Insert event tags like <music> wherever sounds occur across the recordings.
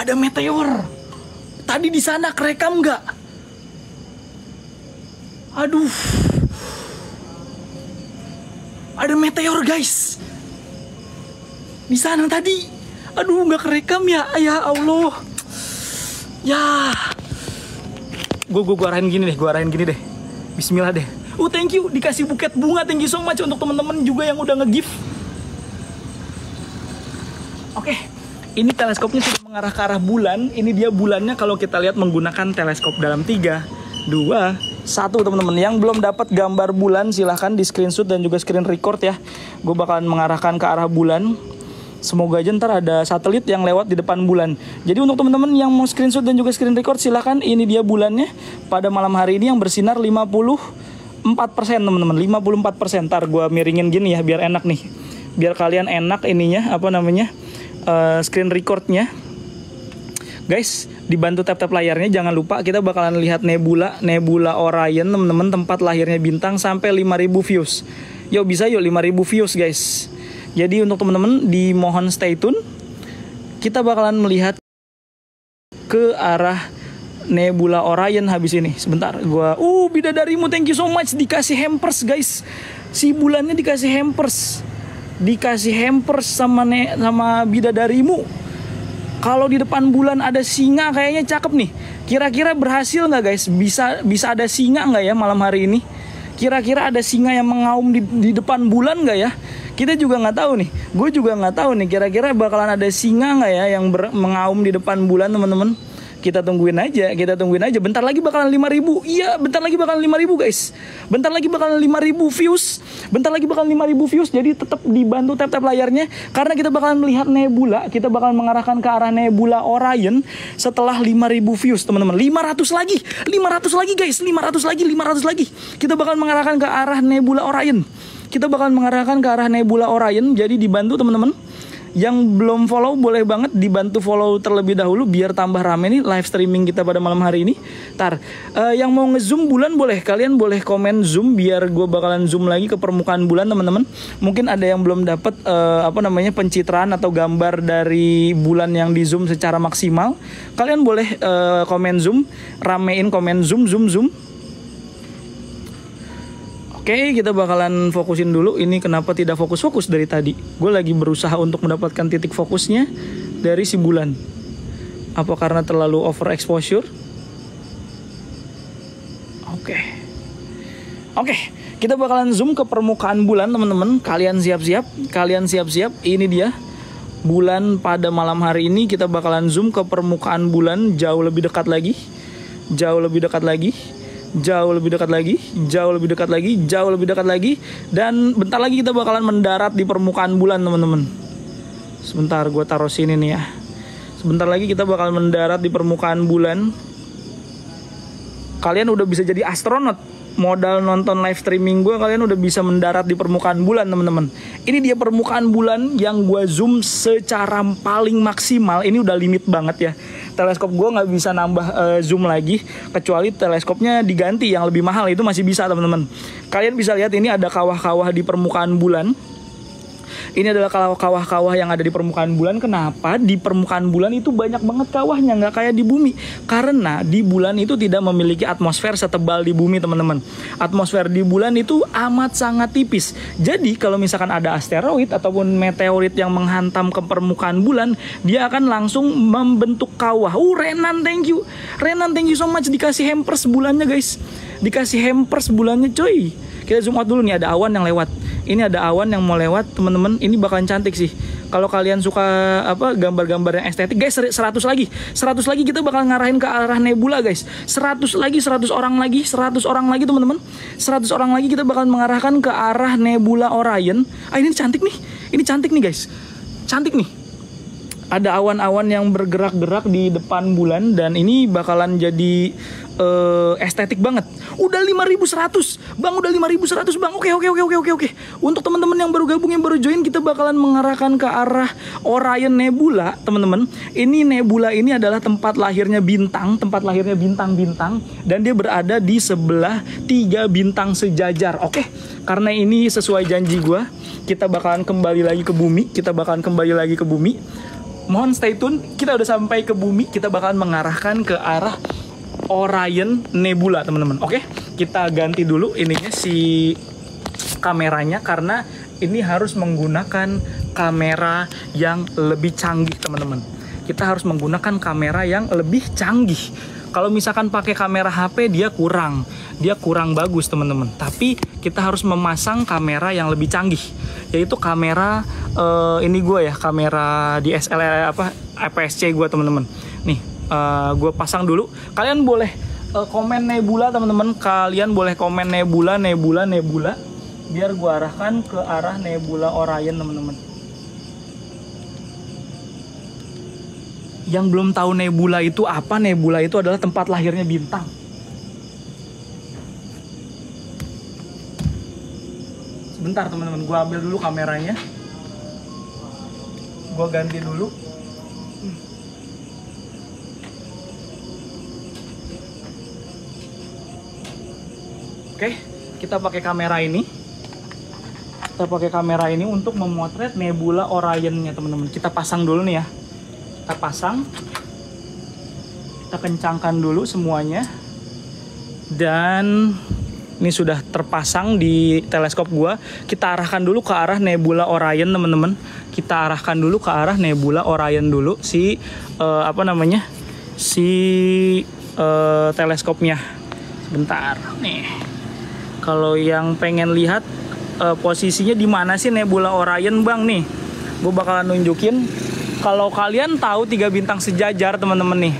ada meteor. Tadi di sana kerekam nggak? Aduh. Ada meteor guys. Di sana tadi. Aduh nggak kerekam ya. Ya Allah. Ya. Gue gue arahin gini deh. Gue arahin gini deh. Bismillah deh. Oh thank you dikasih buket bunga. Thank you so much untuk teman-teman juga yang udah nge-gift. Oke. Ini teleskopnya sudah mengarah ke arah bulan. Ini dia bulannya kalau kita lihat menggunakan teleskop dalam tiga, dua, satu teman-teman. Yang belum dapat gambar bulan silahkan di screenshot dan juga screen record ya. Gue bakalan mengarahkan ke arah bulan. Semoga aja ntar ada satelit yang lewat di depan bulan. Jadi untuk teman-teman yang mau screenshot dan juga screen record silahkan. Ini dia bulannya pada malam hari ini yang bersinar 54% teman-teman. 54%. Ntar gue miringin gini ya biar enak nih. Biar kalian enak ininya apa namanya uh, screen recordnya. Guys dibantu tap-tap layarnya jangan lupa kita bakalan lihat nebula nebula Orion teman-teman tempat lahirnya bintang sampai 5000 views. Yuk bisa yuk 5000 views guys. Jadi untuk teman-teman dimohon stay tune. Kita bakalan melihat ke arah nebula Orion habis ini. Sebentar gua uh bidadarimu thank you so much. Dikasih hampers guys. Si bulannya dikasih hampers dikasih hampers sama ne sama bidadarimu. Kalau di depan bulan ada singa kayaknya cakep nih. Kira-kira berhasil nggak guys? Bisa bisa ada singa nggak ya malam hari ini? Kira-kira ada singa yang mengaum di, di depan bulan nggak ya? Kita juga nggak tahu nih. Gue juga nggak tahu nih. Kira-kira bakalan ada singa nggak ya yang mengaum di depan bulan teman-teman? Kita tungguin aja, kita tungguin aja. Bentar lagi bakalan 5000. Iya, bentar lagi bakalan 5000 guys. Bentar lagi bakalan 5000 views. Bentar lagi bakalan 5000 views. Jadi tetap dibantu tap-tap layarnya karena kita bakalan melihat nebula, kita bakalan mengarahkan ke arah nebula Orion setelah 5000 views, teman-teman. 500 lagi. 500 lagi guys, 500 lagi, 500 lagi. Kita bakalan mengarahkan ke arah nebula Orion. Kita bakalan mengarahkan ke arah nebula Orion. Jadi dibantu teman-teman yang belum follow boleh banget dibantu follow terlebih dahulu biar tambah rame nih live streaming kita pada malam hari ini. Tar, uh, yang mau ngezoom bulan boleh kalian boleh komen zoom biar gue bakalan zoom lagi ke permukaan bulan teman-teman. Mungkin ada yang belum dapat uh, apa namanya pencitraan atau gambar dari bulan yang di zoom secara maksimal. Kalian boleh uh, komen zoom, ramein komen zoom zoom zoom Oke, kita bakalan fokusin dulu. Ini kenapa tidak fokus-fokus dari tadi? Gue lagi berusaha untuk mendapatkan titik fokusnya dari si bulan. Apa karena terlalu overexposure? Oke. Oke, kita bakalan zoom ke permukaan bulan, teman-teman. Kalian siap-siap, kalian siap-siap. Ini dia bulan pada malam hari ini kita bakalan zoom ke permukaan bulan jauh lebih dekat lagi. Jauh lebih dekat lagi jauh lebih dekat lagi, jauh lebih dekat lagi, jauh lebih dekat lagi, dan bentar lagi kita bakalan mendarat di permukaan bulan teman-teman. Sebentar gue taruh sini nih ya. Sebentar lagi kita bakal mendarat di permukaan bulan. Kalian udah bisa jadi astronot modal nonton live streaming gue kalian udah bisa mendarat di permukaan bulan teman-teman ini dia permukaan bulan yang gue zoom secara paling maksimal ini udah limit banget ya teleskop gue nggak bisa nambah uh, zoom lagi kecuali teleskopnya diganti yang lebih mahal itu masih bisa teman-teman. Kalian bisa lihat ini ada kawah-kawah di permukaan bulan ini adalah kawah-kawah yang ada di permukaan bulan. Kenapa di permukaan bulan itu banyak banget kawahnya, nggak kayak di bumi? Karena di bulan itu tidak memiliki atmosfer setebal di bumi, teman-teman. Atmosfer di bulan itu amat sangat tipis. Jadi kalau misalkan ada asteroid ataupun meteorit yang menghantam ke permukaan bulan, dia akan langsung membentuk kawah. Uh, Renan, thank you. Renan, thank you so much dikasih hampers bulannya, guys. Dikasih hampers bulannya, coy. Kita zoom out dulu nih, ada awan yang lewat. Ini ada awan yang mau lewat teman-teman ini bakalan cantik sih. Kalau kalian suka apa gambar-gambar yang estetik guys 100 lagi. 100 lagi kita bakal ngarahin ke arah nebula guys. 100 lagi 100 orang lagi 100 orang lagi teman-teman 100 orang lagi kita bakal mengarahkan ke arah nebula Orion. Ah ini cantik nih. Ini cantik nih guys. Cantik nih. Ada awan-awan yang bergerak-gerak di depan bulan dan ini bakalan jadi uh, estetik banget. Udah 5100. Bang, udah 5100, Bang. Oke, oke, oke, oke, oke, oke. Untuk teman-teman yang baru gabung yang baru join, kita bakalan mengarahkan ke arah Orion Nebula, teman-teman. Ini nebula ini adalah tempat lahirnya bintang, tempat lahirnya bintang-bintang dan dia berada di sebelah tiga bintang sejajar. Oke. Karena ini sesuai janji gue, kita bakalan kembali lagi ke bumi, kita bakalan kembali lagi ke bumi mohon stay tune. Kita udah sampai ke bumi, kita bakalan mengarahkan ke arah Orion Nebula, teman-teman. Oke, kita ganti dulu ininya si kameranya karena ini harus menggunakan kamera yang lebih canggih, teman-teman. Kita harus menggunakan kamera yang lebih canggih. Kalau misalkan pakai kamera HP dia kurang, dia kurang bagus teman-teman. Tapi kita harus memasang kamera yang lebih canggih, yaitu kamera uh, ini gue ya, kamera DSLR apa APS-C gue teman-teman. Nih, uh, gue pasang dulu. Kalian boleh uh, komen nebula teman-teman. Kalian boleh komen nebula, nebula, nebula. Biar gue arahkan ke arah nebula Orion teman-teman. yang belum tahu nebula itu apa, nebula itu adalah tempat lahirnya bintang. Sebentar teman-teman, gue ambil dulu kameranya. Gue ganti dulu. Oke, kita pakai kamera ini. Kita pakai kamera ini untuk memotret nebula Orionnya teman-teman. Kita pasang dulu nih ya. Kita pasang. Kita kencangkan dulu semuanya. Dan ini sudah terpasang di teleskop gua. Kita arahkan dulu ke arah nebula Orion teman-teman. Kita arahkan dulu ke arah nebula Orion dulu si uh, apa namanya si uh, teleskopnya. Sebentar nih kalau yang pengen lihat uh, posisinya di mana sih nebula Orion bang nih gue bakalan nunjukin kalau kalian tahu tiga bintang sejajar teman-teman nih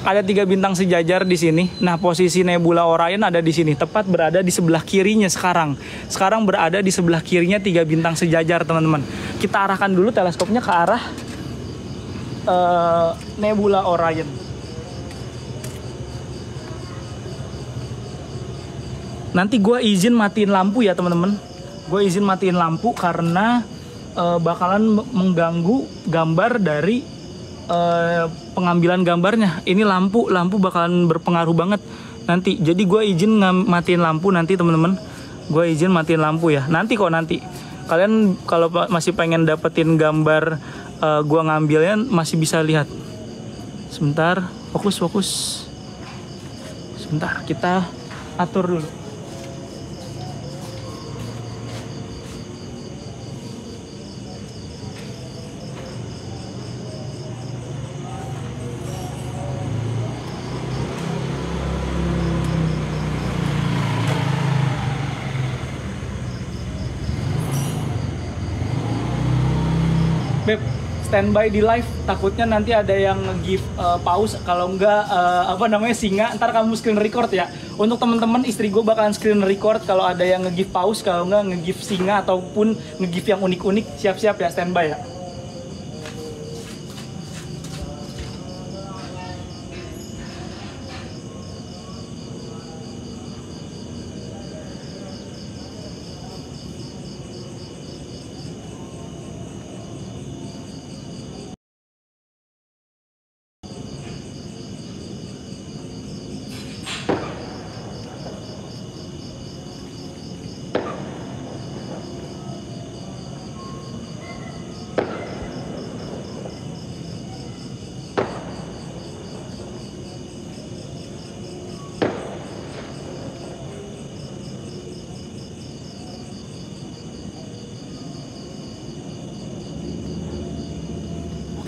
ada tiga bintang sejajar di sini. Nah, posisi Nebula Orion ada di sini, tepat berada di sebelah kirinya sekarang. Sekarang berada di sebelah kirinya tiga bintang sejajar, teman-teman. Kita arahkan dulu teleskopnya ke arah uh, Nebula Orion. Nanti gue izin matiin lampu ya, teman-teman. Gue izin matiin lampu karena uh, bakalan mengganggu gambar dari uh, pengambilan gambarnya. Ini lampu, lampu bakalan berpengaruh banget nanti. Jadi gue izin matiin lampu nanti teman-teman. Gue izin matiin lampu ya. Nanti kok nanti. Kalian kalau masih pengen dapetin gambar uh, eh, gue ngambilnya masih bisa lihat. Sebentar, fokus fokus. Sebentar, kita atur dulu. Beb, standby di live. Takutnya nanti ada yang give uh, pause. Kalau enggak uh, apa namanya singa ntar kamu screen record ya. Untuk teman-teman istri gue bakalan screen record kalau ada yang nge-give pause kalau enggak nge-give singa ataupun nge-give yang unik-unik. Siap-siap ya standby ya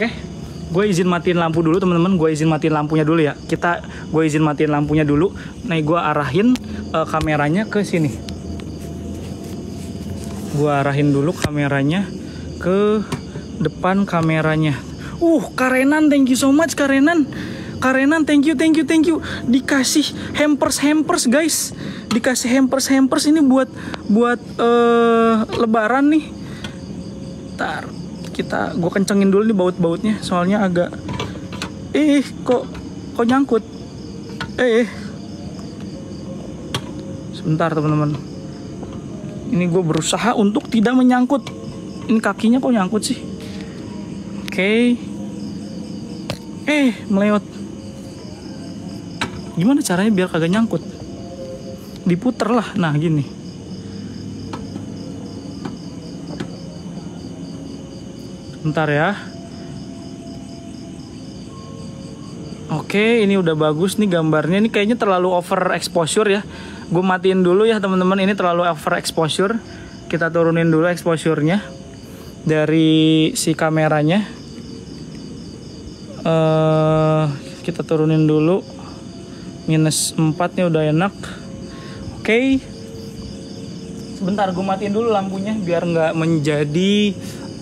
Oke, gue izin matiin lampu dulu teman-teman. Gue izin matiin lampunya dulu ya. Kita, gue izin matiin lampunya dulu. Nah, gue arahin uh, kameranya ke sini. Gue arahin dulu kameranya ke depan kameranya. Uh, Karenan, thank you so much Karenan. Karenan, thank you, thank you, thank you. Dikasih hampers, hampers guys. Dikasih hampers, hampers ini buat buat uh, Lebaran nih. Kita gue kencengin dulu nih baut-bautnya soalnya agak eh kok kok nyangkut? Eh sebentar teman-teman. Ini gue berusaha untuk tidak menyangkut. Ini kakinya kok nyangkut sih? Oke. Okay. eh melewat gimana caranya biar kagak nyangkut? Diputer lah nah gini Bentar ya. Oke, ini udah bagus nih gambarnya. Ini kayaknya terlalu over exposure ya. Gue matiin dulu ya teman-teman. Ini terlalu over exposure. Kita turunin dulu exposure-nya dari si kameranya. Uh, kita turunin dulu. Minus 4 nih udah enak. Oke. Sebentar gue matiin dulu lampunya biar nggak menjadi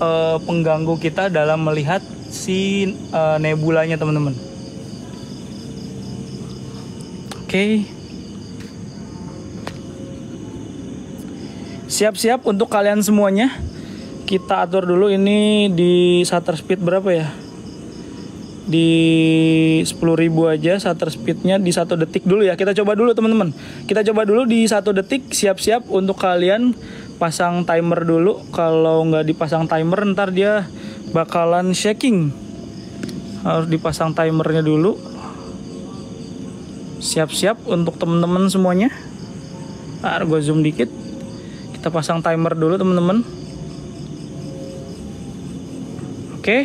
uh, pengganggu kita dalam melihat si uh, nebulanya teman-teman. Oke. Siap-siap untuk kalian semuanya. Kita atur dulu ini di shutter speed berapa ya? Di 10.000 aja shutter speednya di satu detik dulu ya. Kita coba dulu teman-teman. Kita coba dulu di satu detik. Siap-siap untuk kalian pasang timer dulu. Kalau nggak dipasang timer ntar dia bakalan shaking. Harus dipasang timernya dulu. Siap-siap untuk temen-temen semuanya. Ntar gue zoom dikit. Kita pasang timer dulu temen-temen. Oke.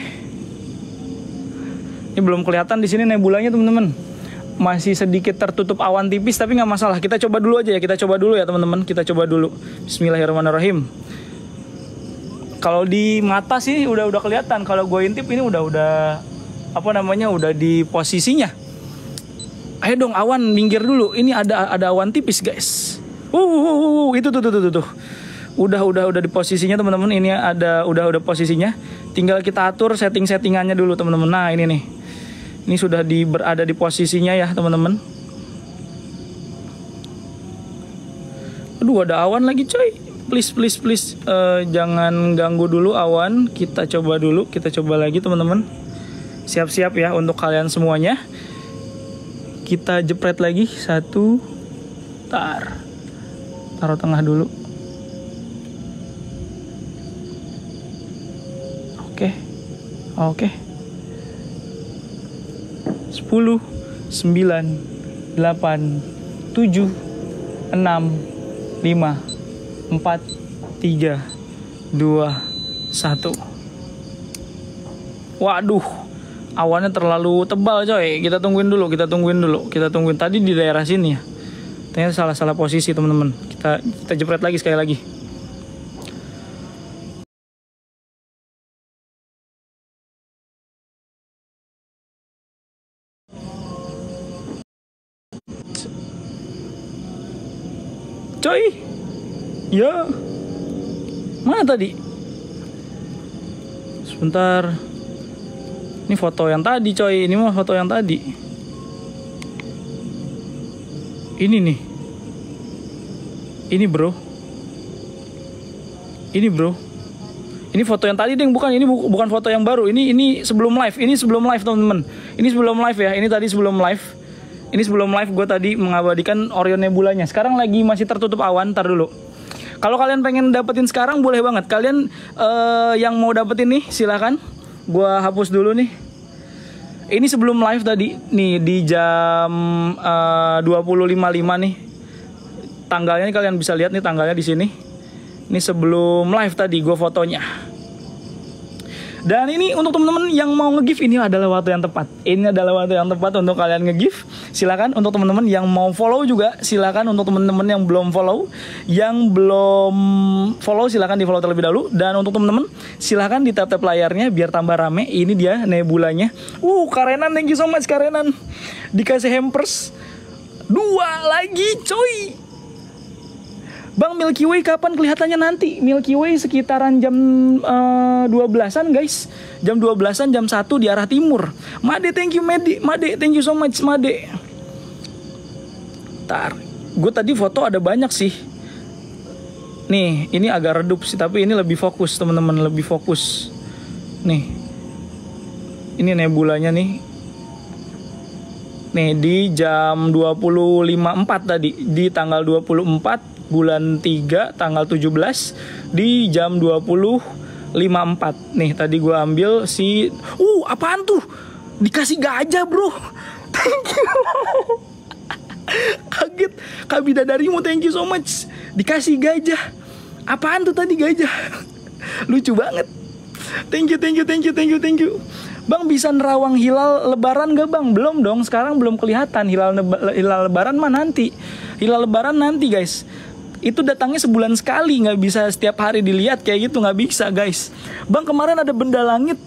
Ini belum kelihatan di sini nebulanya temen-temen masih sedikit tertutup awan tipis tapi nggak masalah. Kita coba dulu aja ya kita coba dulu ya teman-teman. Kita coba dulu. Bismillahirrahmanirrahim. Kalau di mata sih udah udah kelihatan. Kalau gue intip ini udah udah apa namanya udah di posisinya. Ayo dong awan minggir dulu. Ini ada ada awan tipis guys. Uh, uh, uh, uh itu tuh tuh tuh tuh udah udah udah di posisinya teman-teman. Ini ada udah udah posisinya. Tinggal kita atur setting settingannya dulu teman-teman. Nah ini nih ini sudah di berada di posisinya ya teman-teman. Aduh ada awan lagi coy. Please please please. Uh, jangan ganggu dulu awan. Kita coba dulu kita coba lagi teman-teman. Siap-siap ya untuk kalian semuanya. Kita jepret lagi. Satu. Tar. Taruh tengah dulu. Oke. Oke 10 9 8 7 6 5 4 3 2 1 Waduh awannya terlalu tebal coy. Kita tungguin dulu kita tungguin dulu kita tungguin. Tadi di daerah sini ya. Ternyata salah salah posisi teman-teman. Kita kita jepret lagi sekali lagi ya mana tadi sebentar ini foto yang tadi coy, ini mah foto yang tadi. Ini nih. Ini bro. Ini bro. Ini foto yang tadi deh, bukan ini bu bukan foto yang baru. Ini ini sebelum live. Ini sebelum live teman-teman. Ini sebelum live ya. Ini tadi sebelum live. Ini sebelum live gue tadi mengabadikan Orion Nebulanya. Sekarang lagi masih tertutup awan. Ntar dulu. Kalau kalian pengen dapetin sekarang boleh banget. Kalian uh, yang mau dapetin nih silahkan Gua hapus dulu nih. Ini sebelum live tadi nih di jam uh, 20.55 nih. Tanggalnya nih kalian bisa lihat nih tanggalnya di sini. Ini sebelum live tadi gue fotonya. Dan ini untuk teman-teman yang mau nge-gift ini adalah waktu yang tepat. Ini adalah waktu yang tepat untuk kalian nge-gift. Silakan untuk teman-teman yang mau follow juga silakan untuk teman-teman yang belum follow, yang belum follow silakan di follow terlebih dahulu dan untuk teman-teman silakan di tap-tap layarnya biar tambah rame. Ini dia nebulanya. Uh, karenan thank you so much karenan. Dikasih hampers dua lagi coy Bang Milky Way kapan kelihatannya nanti? Milky Way sekitaran jam uh, eh, 12-an guys. Jam 12-an jam 1 di arah timur. Made thank you Made. Made thank you so much Made. Tar, gue tadi foto ada banyak sih. Nih, ini agak redup sih tapi ini lebih fokus teman-teman, lebih fokus. Nih. Ini nebulanya nih. Nih di jam 20.54 tadi, di tanggal 24 bulan 3 tanggal 17 di jam 20.54 nih tadi gue ambil si uh apaan tuh? Dikasih gajah bro. <laughs> Thank you. Kaget. Kak bidadarimu thank you so much. Dikasih gajah. Apaan tuh tadi gajah? <laughs> Lucu banget. Thank you thank you thank you thank you thank you. Bang bisa nerawang hilal lebaran gak bang? Belum dong, sekarang belum kelihatan. Hilal, hilal lebaran mah nanti. Hilal lebaran nanti guys. Itu datangnya sebulan sekali, nggak bisa setiap hari dilihat kayak gitu nggak bisa guys. Bang kemarin ada benda langit.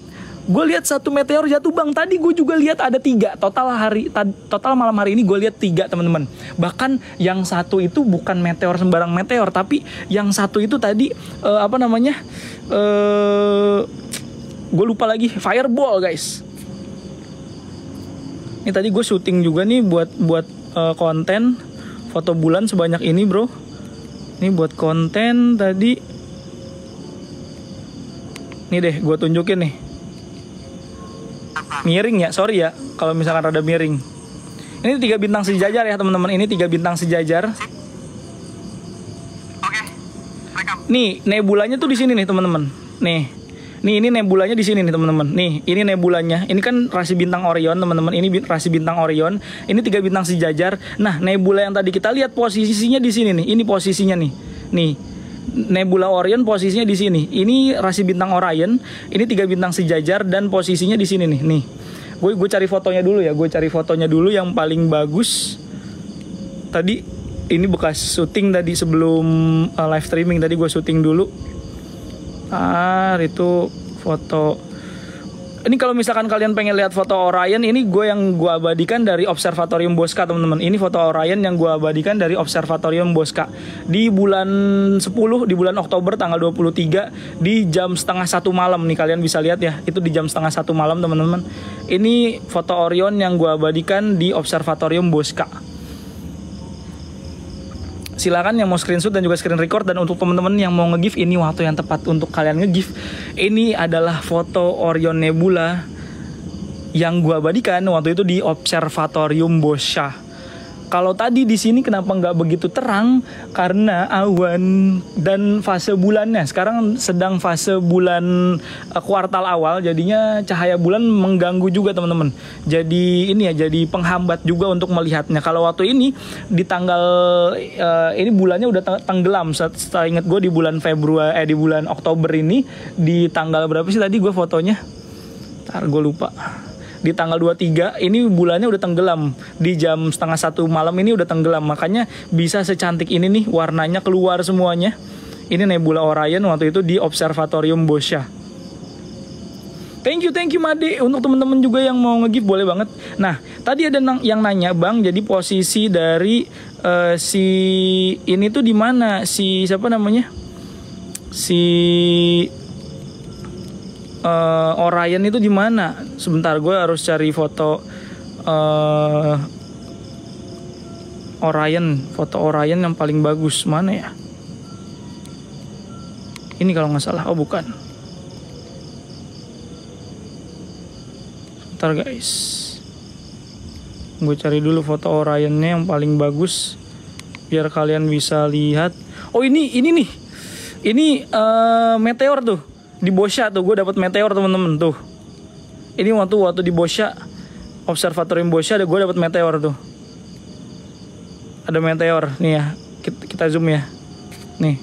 Gue lihat satu meteor jatuh. Bang tadi gue juga lihat ada tiga. Total hari total malam hari ini gue lihat tiga teman-teman. Bahkan yang satu itu bukan meteor sembarang meteor tapi yang satu itu tadi uh, apa namanya uh, gue lupa lagi fireball guys. Ini tadi gue syuting juga nih buat buat uh, konten foto bulan sebanyak ini bro ini buat konten tadi. Nih deh gue tunjukin nih. Miring ya sorry ya kalau misalkan rada miring. Ini tiga bintang sejajar ya teman-teman. Ini tiga bintang sejajar. Oke, nih nebulanya tuh di sini nih teman-teman. Nih Nih ini nebulanya di sini nih teman-teman. Nih ini nebulanya. Ini kan rasi bintang Orion teman-teman. Ini rasi bintang Orion. Ini tiga bintang sejajar. Nah nebula yang tadi kita lihat posisinya di sini nih. Ini posisinya nih. Nih Nebula Orion posisinya di sini. Ini rasi bintang Orion, ini tiga bintang sejajar dan posisinya di sini nih. Nih, gue gue cari fotonya dulu ya. Gue cari fotonya dulu yang paling bagus. Tadi ini bekas syuting tadi sebelum uh, live streaming tadi gue syuting dulu. Ah, itu foto. Ini kalau misalkan kalian pengen lihat foto Orion ini gue yang gue abadikan dari Observatorium Bosca teman-teman. Ini foto Orion yang gue abadikan dari Observatorium Bosca. Di bulan 10 di bulan Oktober tanggal 23 di jam setengah satu malam. Nih kalian bisa lihat ya itu di jam setengah satu malam teman-teman. Ini foto Orion yang gue abadikan di Observatorium Bosca silakan yang mau screenshot dan juga screen record. Dan untuk teman-teman yang mau nge-give ini waktu yang tepat untuk kalian nge-give ini adalah foto Orion Nebula yang gua abadikan waktu itu di Observatorium Boscha kalau tadi di sini kenapa nggak begitu terang? Karena awan dan fase bulannya. Sekarang sedang fase bulan uh, kuartal awal, jadinya cahaya bulan mengganggu juga teman-teman. Jadi ini ya, jadi penghambat juga untuk melihatnya. Kalau waktu ini di tanggal uh, ini bulannya udah tenggelam. Setelah ingat gue di bulan Februari, eh di bulan Oktober ini di tanggal berapa sih tadi gue fotonya? Ntar gue lupa di tanggal 23 ini bulannya udah tenggelam di jam setengah satu malam ini udah tenggelam makanya bisa secantik ini nih warnanya keluar semuanya ini nebula Orion waktu itu di Observatorium Boscha Thank you, thank you Made. Untuk teman-teman juga yang mau nge-give boleh banget. Nah, tadi ada yang nanya, Bang, jadi posisi dari uh, si ini tuh di mana? Si siapa namanya? Si uh, Orion itu di mana? Sebentar, gue harus cari foto uh, Orion, foto Orion yang paling bagus mana ya? Ini kalau nggak salah, oh bukan. Sebentar guys, gue cari dulu foto Orionnya yang paling bagus, biar kalian bisa lihat. Oh ini, ini nih, ini uh, meteor tuh di Bosya tuh gue dapat meteor temen-temen tuh. Ini waktu waktu di Bosya observatorium Bosya ada gue dapat meteor tuh. Ada meteor nih ya kita, kita zoom ya. Nih.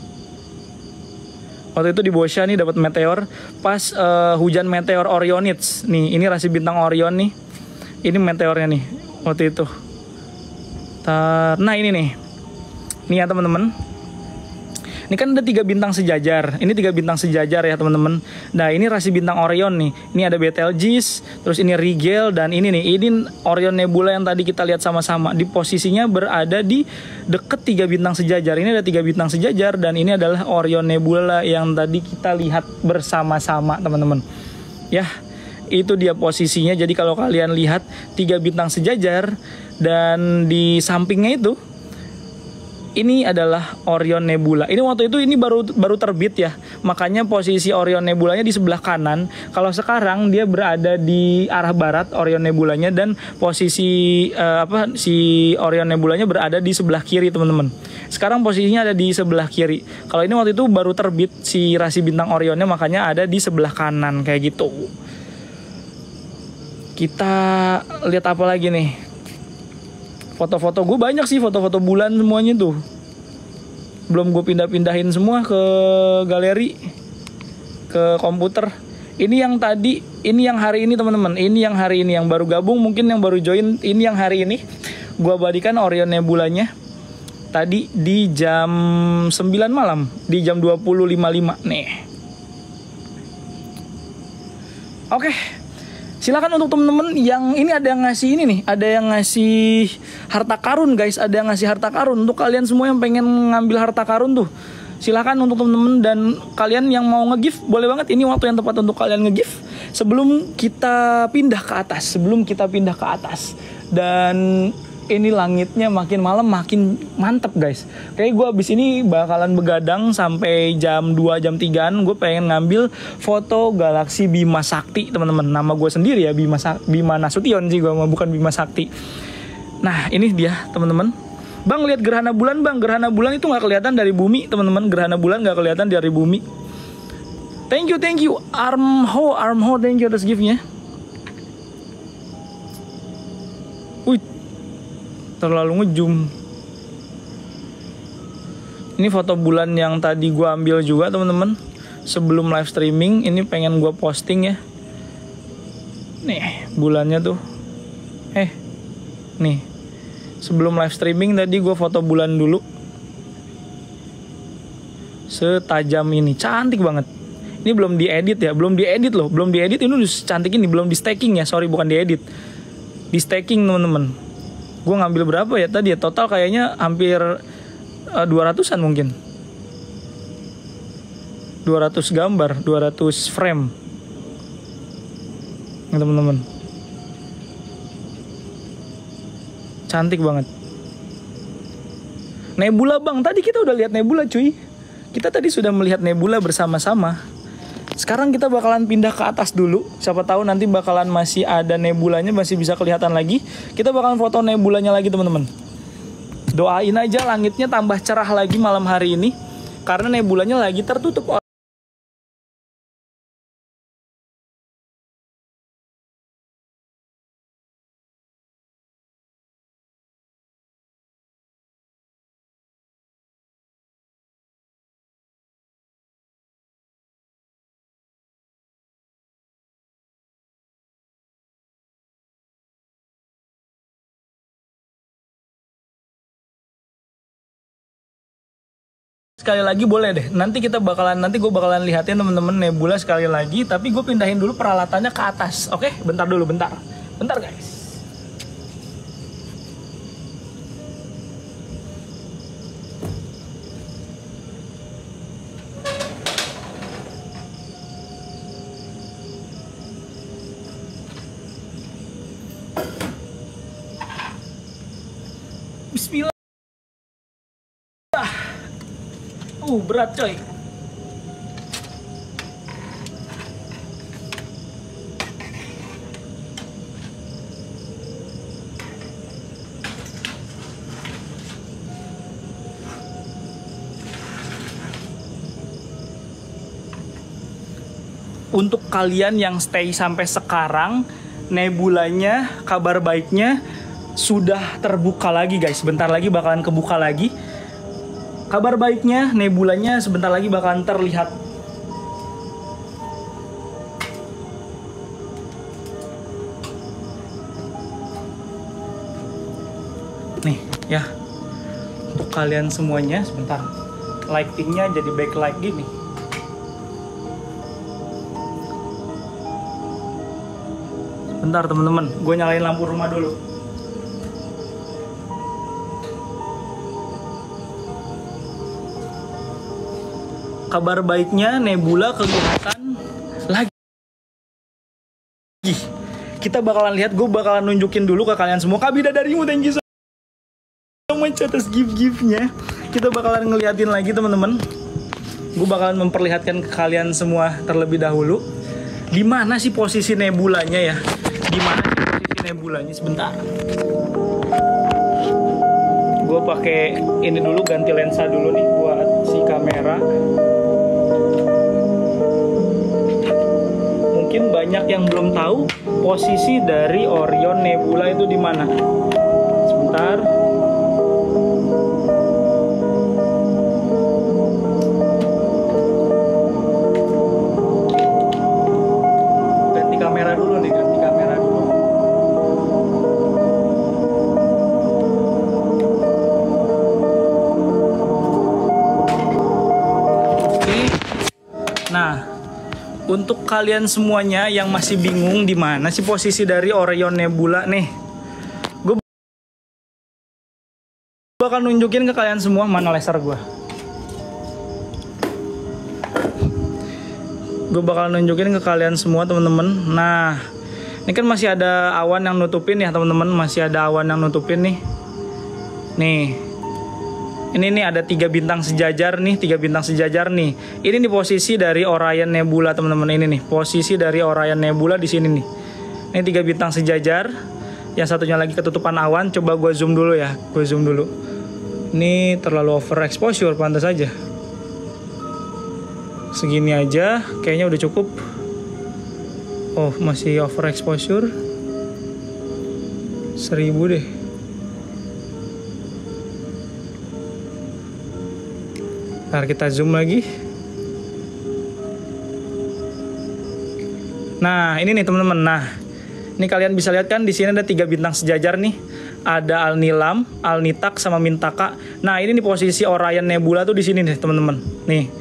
Waktu itu di Bosya nih dapat meteor pas uh, hujan meteor Orionids nih ini rasi bintang Orion nih. Ini meteornya nih waktu itu. Nah ini nih. Nih ya teman-teman ini kan ada tiga bintang sejajar. Ini tiga bintang sejajar ya teman-teman. Nah ini rasi bintang Orion nih. Ini ada Betelgeuse, terus ini Rigel dan ini nih. Ini Orion Nebula yang tadi kita lihat sama-sama. Di posisinya berada di deket tiga bintang sejajar. Ini ada tiga bintang sejajar dan ini adalah Orion Nebula yang tadi kita lihat bersama-sama teman-teman. Ya itu dia posisinya. Jadi kalau kalian lihat tiga bintang sejajar dan di sampingnya itu ini adalah Orion Nebula. Ini waktu itu ini baru baru terbit ya. Makanya posisi Orion Nebulanya di sebelah kanan. Kalau sekarang dia berada di arah barat Orion Nebulanya dan posisi uh, apa si Orion Nebulanya berada di sebelah kiri, teman-teman. Sekarang posisinya ada di sebelah kiri. Kalau ini waktu itu baru terbit si rasi bintang Orionnya makanya ada di sebelah kanan kayak gitu. Kita lihat apa lagi nih? Foto-foto gue banyak sih foto-foto bulan semuanya tuh belum gue pindah-pindahin semua ke galeri ke komputer Ini yang tadi, ini yang hari ini teman-teman. Ini yang hari ini yang baru gabung, mungkin yang baru join. Ini yang hari ini. Gua balikan Orion Nebulanya tadi di jam 9 malam, di jam 20.55 nih. Oke. Silakan untuk temen-temen yang ini ada yang ngasih ini nih, ada yang ngasih harta karun guys, ada yang ngasih harta karun untuk kalian semua yang pengen ngambil harta karun tuh. Silakan untuk temen-temen dan kalian yang mau nge-gift, boleh banget ini waktu yang tepat untuk kalian nge-gift sebelum kita pindah ke atas, sebelum kita pindah ke atas. Dan ini langitnya makin malam makin mantep guys. Kayak gue abis ini bakalan begadang sampai jam 2 jam 3an gue pengen ngambil foto galaksi Bima Sakti teman-teman. Nama gue sendiri ya Bima, Bima Nasution sih gue bukan Bima Sakti. Nah ini dia teman-teman. Bang lihat gerhana bulan bang. Gerhana bulan itu nggak kelihatan dari bumi teman-teman. Gerhana bulan nggak kelihatan dari bumi. Thank you, thank you, Armho, Armho, thank you atas giftnya. Wih, terlalu ngejum ini foto bulan yang tadi gue ambil juga teman-teman. Sebelum live streaming ini pengen gue posting ya. Nih bulannya tuh. Eh nih. Sebelum live streaming tadi gue foto bulan dulu. Setajam ini. Cantik banget. Ini belum diedit ya belum diedit loh. Belum diedit ini udah cantik ini belum di stacking ya. Sorry bukan diedit. Di stacking teman-teman gue ngambil berapa ya tadi ya? Total kayaknya hampir uh, eh, 200an mungkin. 200 gambar 200 frame. Teman-teman. Cantik banget. Nebula bang. Tadi kita udah lihat nebula cuy. Kita tadi sudah melihat nebula bersama-sama sekarang kita bakalan pindah ke atas dulu. Siapa tahu nanti bakalan masih ada nebulanya, masih bisa kelihatan lagi. Kita bakalan foto nebulanya lagi teman-teman. Doain aja langitnya tambah cerah lagi malam hari ini. Karena nebulanya lagi tertutup sekali lagi boleh deh. Nanti kita bakalan nanti gue bakalan lihatin temen-temen nebula sekali lagi. Tapi gue pindahin dulu peralatannya ke atas. Oke, bentar dulu, bentar, bentar guys. Uh, berat coy. Untuk kalian yang stay sampai sekarang, nebulanya, kabar baiknya sudah terbuka lagi guys. Bentar lagi bakalan kebuka lagi Kabar baiknya, nebulanya sebentar lagi bakalan terlihat. Nih, ya. Untuk kalian semuanya, sebentar. Lightingnya jadi backlight gini. Bentar teman-teman, gue nyalain lampu rumah dulu. Kabar baiknya Nebula kelihatan lagi. Kita bakalan lihat, gue bakalan nunjukin dulu ke kalian semua. Kabida darimu, thank you so much atas gift-giftnya. Kita bakalan ngeliatin lagi teman-teman. Gue bakalan memperlihatkan ke kalian semua terlebih dahulu. Di mana sih posisi nebulanya ya? Di mana posisi nebulanya? Sebentar. Gue pakai ini dulu ganti lensa dulu nih buat si kamera. Mungkin banyak yang belum tahu posisi dari Orion Nebula itu di mana. Sebentar. Untuk kalian semuanya yang masih bingung di mana sih posisi dari Orion Nebula nih, gue bakal nunjukin ke kalian semua mana laser gue. Gue bakal nunjukin ke kalian semua teman-teman. Nah, ini kan masih ada awan yang nutupin ya teman-teman, masih ada awan yang nutupin nih. Nih, ini nih ada tiga bintang sejajar nih, tiga bintang sejajar nih. Ini nih posisi dari Orion Nebula teman-teman ini nih, posisi dari Orion Nebula di sini nih. Ini tiga bintang sejajar. Yang satunya lagi ketutupan awan. Coba gue zoom dulu ya, gue zoom dulu. Ini terlalu overexposure, pantas aja. Segini aja, kayaknya udah cukup. Oh, masih overexposure. Seribu deh. Ntar kita zoom lagi. Nah, ini nih teman-teman. Nah, ini kalian bisa lihat kan di sini ada tiga bintang sejajar nih. Ada Alnilam, Alnitak, sama Mintaka. Nah, ini nih posisi Orion Nebula tuh di sini nih teman-teman. Nih,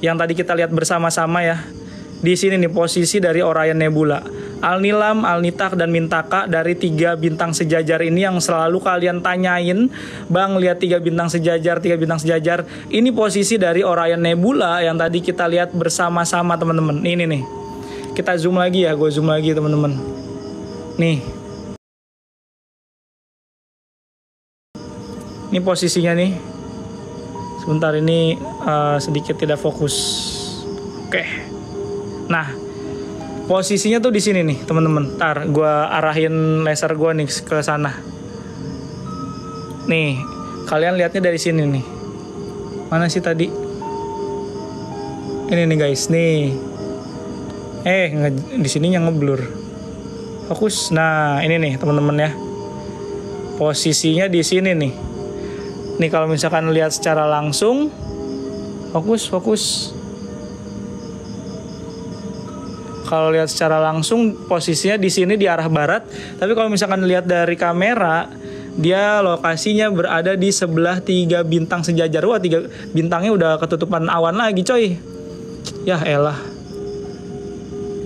yang tadi kita lihat bersama-sama ya. Di sini nih posisi dari Orion Nebula. Alnilam, Alnitak, dan Mintaka dari tiga bintang sejajar ini yang selalu kalian tanyain, Bang lihat tiga bintang sejajar, tiga bintang sejajar. Ini posisi dari Orion Nebula yang tadi kita lihat bersama-sama teman-teman. Ini nih, kita zoom lagi ya, gue zoom lagi teman-teman. Nih, ini posisinya nih. Sebentar ini uh, sedikit tidak fokus. Oke. Nah, posisinya tuh di sini nih teman-teman. Ntar gue arahin laser gue nih ke sana. Nih kalian lihatnya dari sini nih. Mana sih tadi? Ini nih guys. Nih. Eh di sini yang ngeblur. Fokus. Nah ini nih teman-teman ya. Posisinya di sini nih. Nih kalau misalkan lihat secara langsung fokus fokus kalau lihat secara langsung posisinya di sini di arah barat. Tapi kalau misalkan lihat dari kamera, dia lokasinya berada di sebelah tiga bintang sejajar. Wah, tiga bintangnya udah ketutupan awan lagi, coy. Ya elah.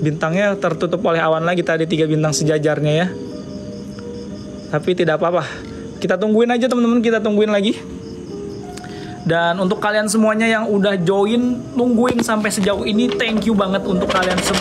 Bintangnya tertutup oleh awan lagi tadi tiga bintang sejajarnya ya. Tapi tidak apa-apa. Kita tungguin aja teman-teman, kita tungguin lagi. Dan untuk kalian semuanya yang udah join, nungguin sampai sejauh ini, thank you banget untuk kalian semua.